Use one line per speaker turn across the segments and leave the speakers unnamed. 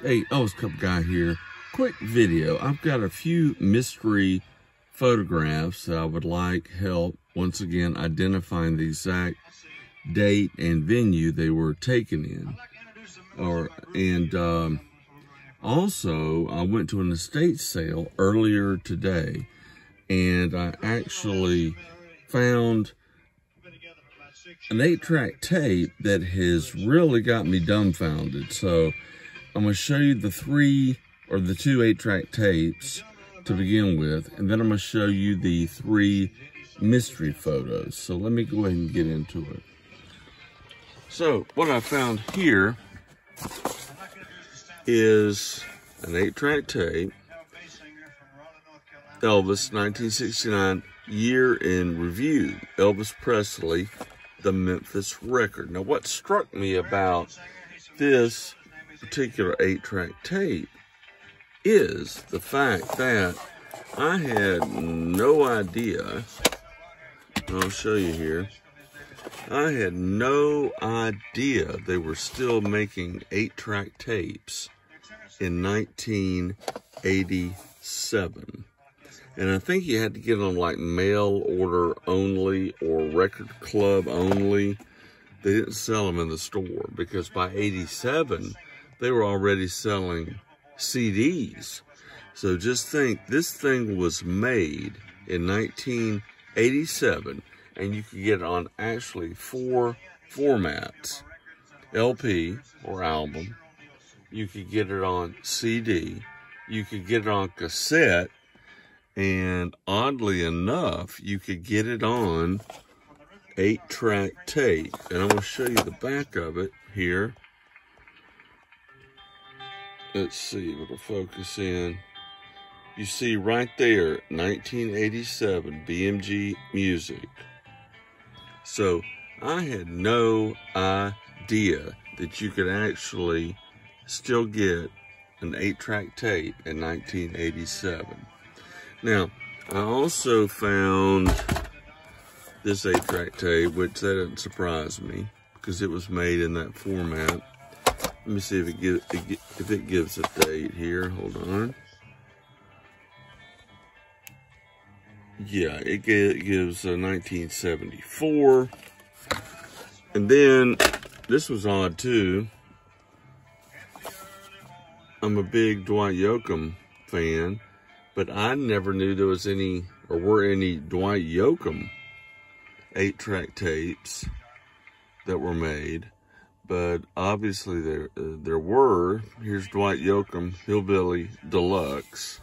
Hey, Elvis Cup guy here. Quick video. I've got a few mystery photographs that I would like help once again identifying the exact date and venue they were taken in. Or and um, also I went to an estate sale earlier today and I actually found an eight track tape that has really got me dumbfounded. So I'm going to show you the three or the two eight track tapes to begin with, and then I'm going to show you the three mystery photos. So let me go ahead and get into it. So what I found here is an eight track tape, Elvis 1969 year in review, Elvis Presley, the Memphis record. Now what struck me about this particular eight track tape is the fact that I had no idea, I'll show you here, I had no idea they were still making eight track tapes in 1987. And I think you had to get them like mail order only or record club only. They didn't sell them in the store because by 87, they were already selling CDs. So just think, this thing was made in 1987 and you could get it on actually four formats. LP or album. You could get it on CD. You could get it on cassette. And oddly enough, you could get it on eight track tape. And I'm going to show you the back of it here. Let's see, it'll focus in. You see right there, 1987 BMG Music. So I had no idea that you could actually still get an eight track tape in 1987. Now, I also found this eight track tape, which that doesn't surprise me because it was made in that format. Let me see if it gives if it gives a date here. Hold on. Yeah, it gives uh, a 1974. And then this was odd too. I'm a big Dwight Yoakam fan, but I never knew there was any or were any Dwight Yoakam eight track tapes that were made but obviously there uh, there were. Here's Dwight Yoakam, Hillbilly Deluxe.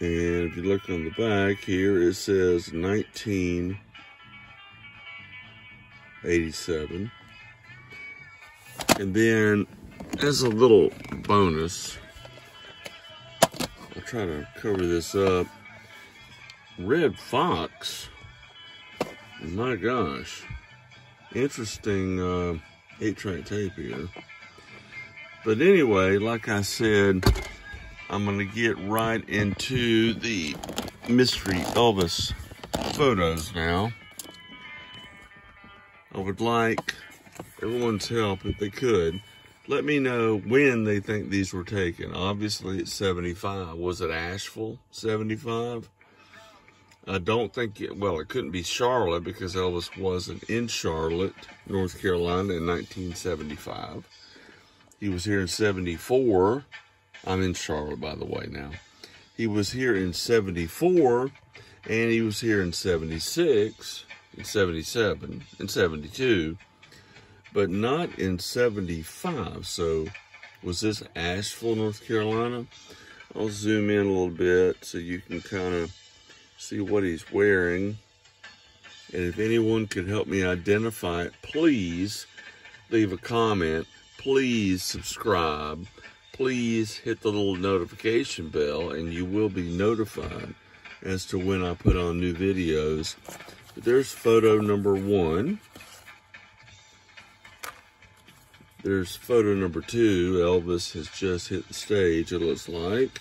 And if you look on the back here, it says 1987. And then, as a little bonus, I'll try to cover this up. Redd Foxx, my gosh, interesting uh, eight track tape here. But anyway, like I said, I'm going to get right into the mystery Elvis photos now. I would like everyone's help if they could. Let me know when they think these were taken. Obviously, it's 75. Was it Asheville, 75? I don't think, it, well, it couldn't be Charlotte because Elvis wasn't in Charlotte, North Carolina in 1975. He was here in 74. I'm in Charlotte, by the way, now. He was here in 74, and he was here in 76, in 77, and 72, but not in 75. So, was this Asheville, North Carolina? I'll zoom in a little bit so you can kind of see what he's wearing. And if anyone could help me identify it, please leave a comment. Please subscribe. Please hit the little notification bell and you will be notified as to when I put on new videos. But there's photo number one. There's photo number two. Elvis has just hit the stage, it looks like.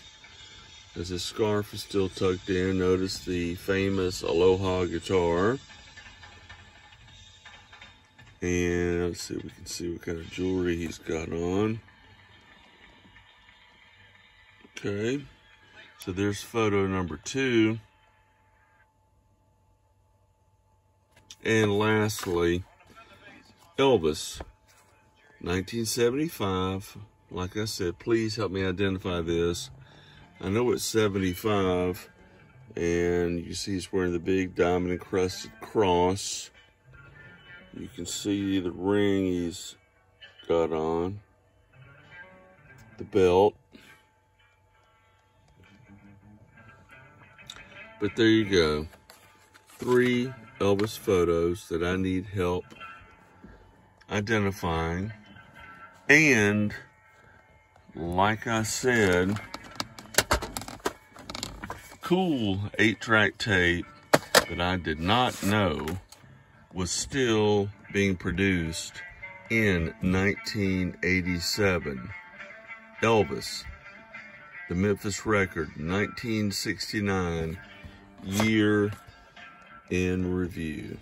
As his scarf is still tucked in, notice the famous Aloha guitar. And let's see if we can see what kind of jewelry he's got on. Okay, so there's photo number two. And lastly, Elvis, 1975. Like I said, please help me identify this. I know it's 75, and you see he's wearing the big diamond encrusted cross. You can see the ring he's got on, the belt. But there you go. Three Elvis photos that I need help identifying. And like I said, cool eight track tape that I did not know was still being produced in 1987. Elvis, the Memphis record, 1969 year in review.